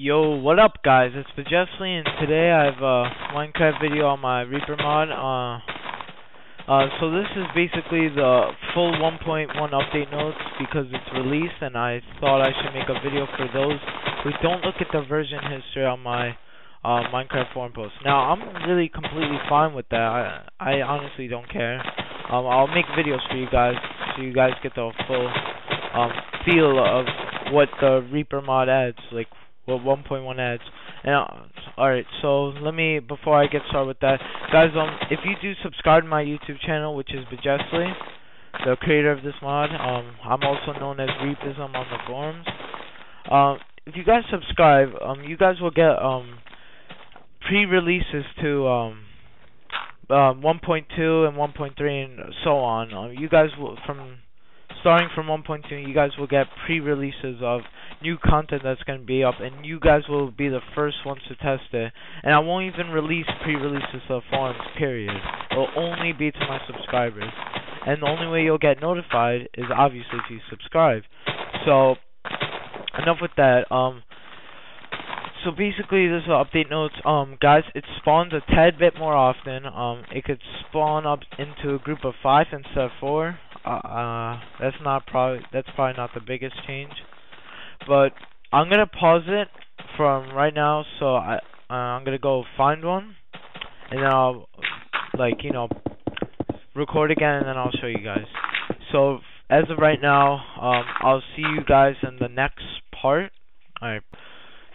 Yo, what up guys? It's Begestly and today I have a Minecraft video on my Reaper mod. Uh, uh, so this is basically the full 1.1 update notes because it's released and I thought I should make a video for those who don't look at the version history on my uh, Minecraft forum post. Now, I'm really completely fine with that. I, I honestly don't care. Um, I'll make videos for you guys so you guys get the full um, feel of what the Reaper mod adds, like what 1.1 adds. And uh, all right, so let me before I get started with that, guys. Um, if you do subscribe to my YouTube channel, which is Begestly, the creator of this mod, um, I'm also known as Reapism on the forums. Um, if you guys subscribe, um, you guys will get um pre-releases to um. Um, 1.2 and 1.3 and so on. Um, you guys will from starting from 1.2, you guys will get pre-releases of new content that's going to be up, and you guys will be the first ones to test it. And I won't even release pre-releases of forums, period. It'll only be to my subscribers. And the only way you'll get notified is obviously if you subscribe. So, enough with that. Um, so basically, this is update notes. Um, guys, it spawns a tad bit more often. Um, it could spawn up into a group of five instead of four. Uh, that's not probably that's probably not the biggest change. But I'm gonna pause it from right now, so I uh, I'm gonna go find one, and then I'll like you know record again, and then I'll show you guys. So as of right now, um, I'll see you guys in the next part. Alright.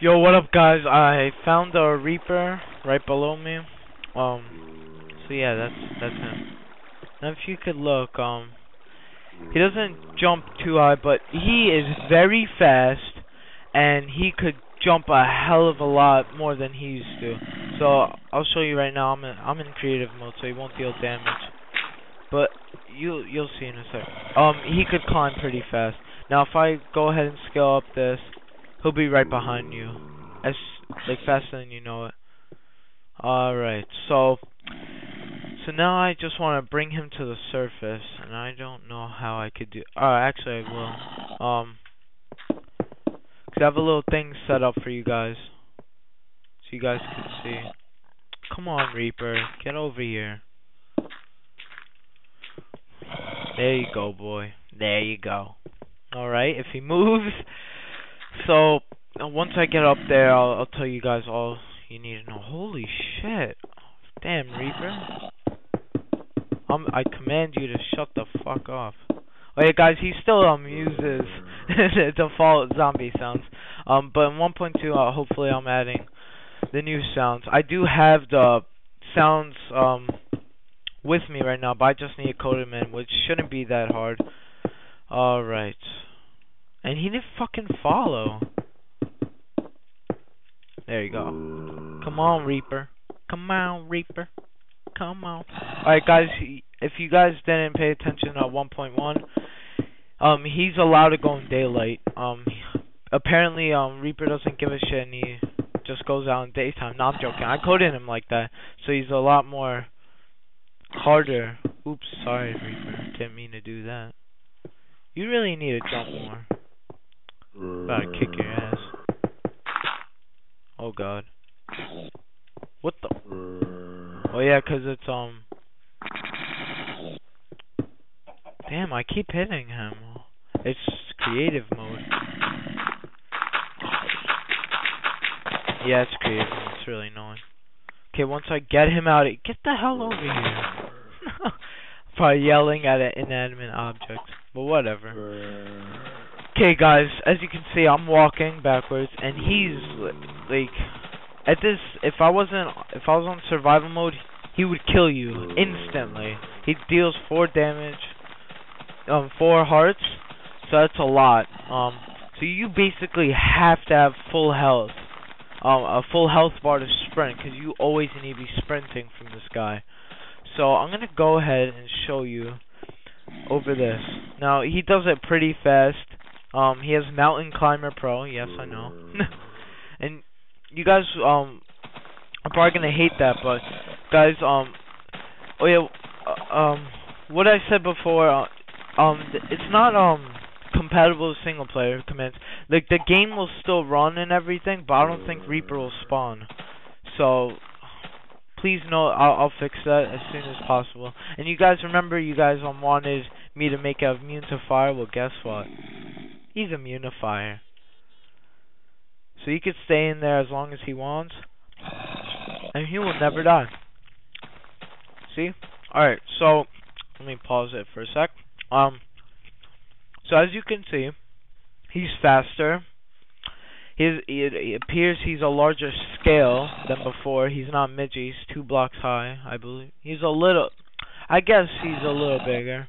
Yo, what up, guys? I found a Reaper right below me. Um. So yeah, that's that's him. Now, if you could look, um, he doesn't jump too high, but he is very fast, and he could jump a hell of a lot more than he used to. So I'll show you right now. I'm in, I'm in creative mode, so he won't deal damage. But you you'll see in a sec. Um, he could climb pretty fast. Now if I go ahead and scale up this, he'll be right behind you, as like faster than you know it. All right, so so now I just want to bring him to the surface, and I don't know how I could do. Oh, actually I will. Um, cause I have a little thing set up for you guys, so you guys can see. Come on, Reaper, get over here. There you go, boy. There you go. All right, if he moves. So once I get up there, I'll, I'll tell you guys all you need to know. Holy shit! Damn, Reaper. Um, I command you to shut the fuck off. Oh yeah, guys, he still um uses default zombie sounds. Um, but in 1.2, uh, hopefully I'm adding the new sounds. I do have the sounds um with me right now, but I just need to code them in, which shouldn't be that hard. All right, and he didn't fucking follow. There you go. Come on, Reaper. Come on, Reaper. Come on. Alright, guys, if you guys didn't pay attention at 1.1, um, he's allowed to go in daylight. Um, apparently, um, Reaper doesn't give a shit and he just goes out in daytime. Not joking. I coded him like that, so he's a lot more harder. Oops, sorry, Reaper. Didn't mean to do that. You really need to jump more. About to kick your ass. Oh god. What the? Oh yeah, 'cause it's um. Damn, I keep hitting him. It's creative mode. Yeah, it's creative mode. It's really annoying. Okay, once I get him out, of, get the hell over here. By yelling at an inanimate object, but whatever. Okay, guys, as you can see, I'm walking backwards, and he's like at this, if I wasn't, if I was on survival mode, he would kill you instantly. He deals four damage, um, four hearts, so that's a lot. Um, so you basically have to have full health, um, a full health bar to sprint, because you always need to be sprinting from this guy. So I'm gonna go ahead and show you over this. Now he does it pretty fast. Um, he has Mountain Climber Pro. Yes, I know. and you guys um are probably gonna hate that, but guys um oh yeah uh, um what I said before uh, um it's not um compatible with single player commands. Like the game will still run and everything, but I don't think Reaper will spawn. So please know I'll, I'll fix that as soon as possible. And you guys remember, you guys um, wanted me to make a immune to fire. Well, guess what? He's immune to fire. So he could stay in there as long as he wants, and he will never die. See? Alright, so let me pause it for a sec. Um, so as you can see, he's faster. His it, appears he's a larger scale than before. He's not Midgey. He's two blocks high, I believe. He's a little. I guess he's a little bigger.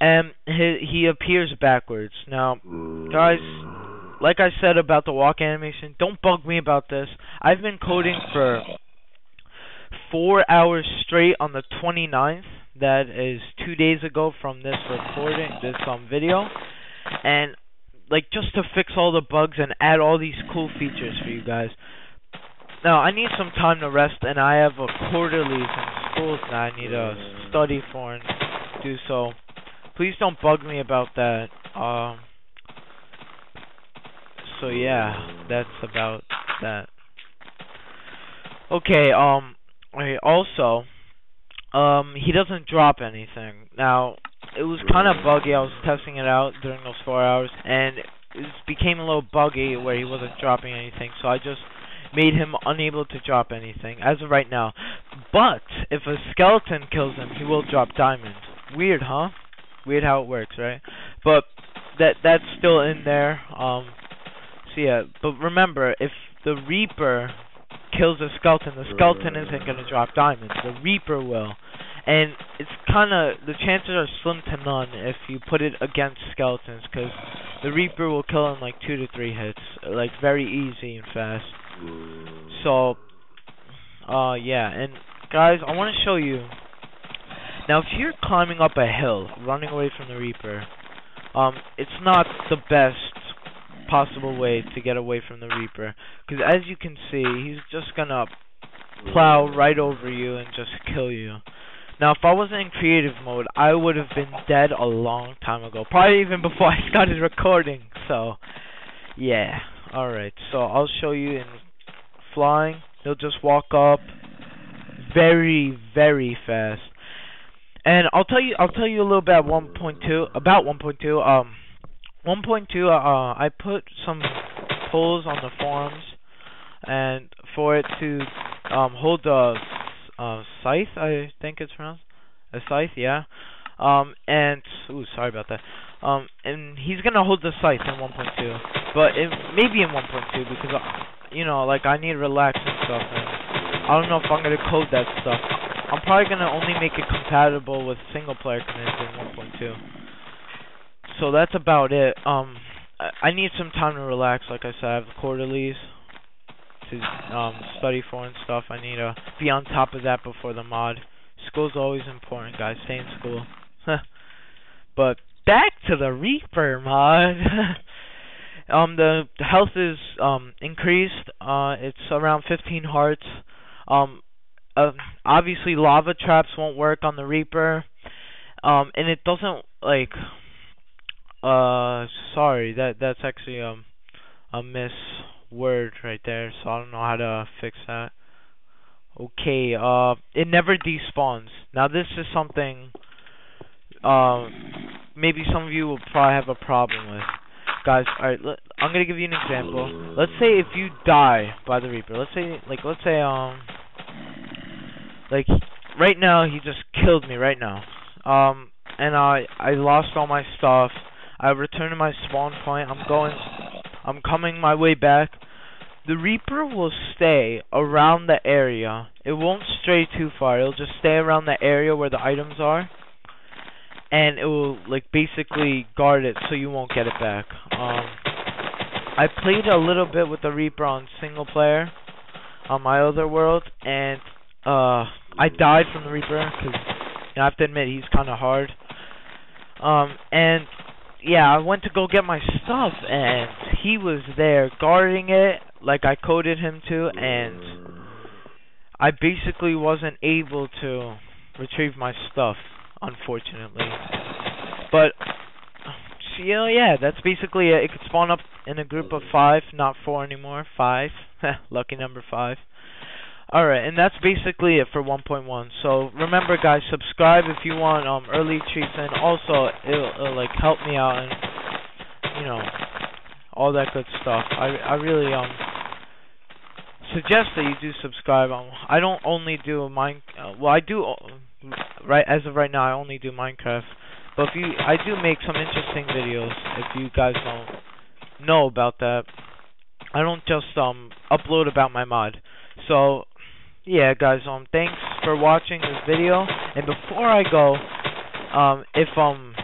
And he he appears backwards. Now, guys, like I said about the walk animation, don't bug me about this. I've been coding for four hours straight on the 29th. That is two days ago from this recording, this um video, and like just to fix all the bugs and add all these cool features for you guys. Now I need some time to rest, and I have a quarterly from schools that I need to study for and do so. Please don't bug me about that. Um. So yeah, that's about that. Okay. Um. Also, um, he doesn't drop anything. Now, it was kind of buggy. I was testing it out during those four hours, and it became a little buggy where he wasn't dropping anything. So I just made him unable to drop anything as of right now. But if a skeleton kills him, he will drop diamonds. Weird, huh? Weird how it works, right? But that that's still in there. Um, so yeah. But remember, if the Reaper kills a skeleton, the skeleton isn't going to drop diamonds. The Reaper will. And it's kind of, the chances are slim to none if you put it against skeletons, because the Reaper will kill in like two to three hits. Like, very easy and fast. So, uh, yeah. And, guys, I want to show you. Now, if you're climbing up a hill, running away from the Reaper, um, it's not the best possible way to get away from the Reaper. Because as you can see, he's just gonna plow right over you and just kill you. Now, if I wasn't in creative mode, I would have been dead a long time ago. Probably even before I started recording. So, yeah. Alright, so I'll show you in flying. He'll just walk up very, very fast. And I'll tell you I'll tell you a little bit about 1.2 about 1.2 um 1.2, uh, I put some polls on the forums, and for it to um, hold the uh, scythe, I think it's pronounced, a scythe, yeah. Um, and ooh, sorry about that. Um, and he's gonna hold the scythe in 1.2, but it maybe in 1.2 because uh, you know, like I need relax and stuff, and I don't know if I'm gonna code that stuff. I'm probably gonna only make it compatible with single player commands in 1.2 so that's about it. Um, I, I need some time to relax. Like I said, I have the quarterlies to um study for and stuff. I need to be on top of that before the mod. School's always important, guys. Stay in school. but back to the Reaper mod. um, the the health is um increased. Uh, it's around 15 hearts. Um, uh, obviously lava traps won't work on the Reaper. Um, and it doesn't like uh, sorry, that that's actually um a miss word right there, so I don't know how to fix that. Okay, uh, it never despawns. Now this is something, um, maybe some of you will probably have a problem with. Guys, alright, I'm gonna give you an example. Let's say if you die by the Reaper, let's say, like, let's say, um, like, right now, he just killed me right now. Um, and I, I lost all my stuff, I return to my spawn point. I'm going. I'm coming my way back. The Reaper will stay around the area. It won't stray too far. It'll just stay around the area where the items are. And it will, like, basically guard it so you won't get it back. Um, I played a little bit with the Reaper on single player on my other world. And, uh, I died from the Reaper because you know, I have to admit he's kind of hard. Um, and yeah, I went to go get my stuff, and he was there guarding it like I coded him to, and I basically wasn't able to retrieve my stuff, unfortunately. But yeah, oh, yeah, that's basically it. It could spawn up in a group of five, not four anymore. Five. Lucky number five. Alright, and that's basically it for 1.1. So remember guys, subscribe if you want um early treats and also it'll, it'll like help me out and you know all that good stuff. I I really um suggest that you do subscribe. Um, I don't only do mine. Uh, well, I do uh, right as of right now. I only do Minecraft, but if you, I do make some interesting videos. If you guys don't know about that, I don't just um upload about my mod. So yeah, guys, um, thanks for watching this video. And before I go, um, if um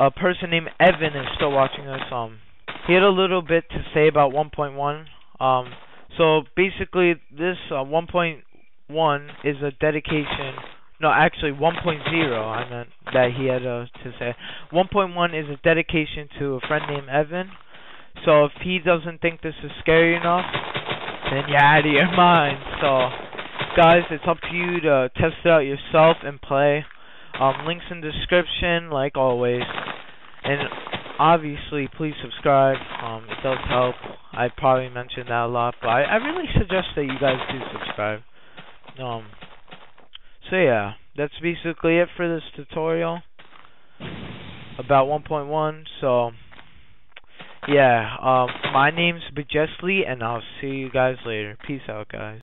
a person named Evan is still watching this, um, he had a little bit to say about 1.1. Um, so basically, this uh, 1.1 is a dedication. No, actually, 1.0. I meant that he had uh, to say. 1.1 is a dedication to a friend named Evan. So if he doesn't think this is scary enough, then you're out of your mind. So guys, it's up to you to test it out yourself and play. Um, links in description, like always. And obviously, please subscribe. Um, it does help. I probably mentioned that a lot, but I, I really suggest that you guys do subscribe. Um, so yeah, that's basically it for this tutorial about 1.1. So yeah, um, my name's Begestly, and I'll see you guys later. Peace out, guys.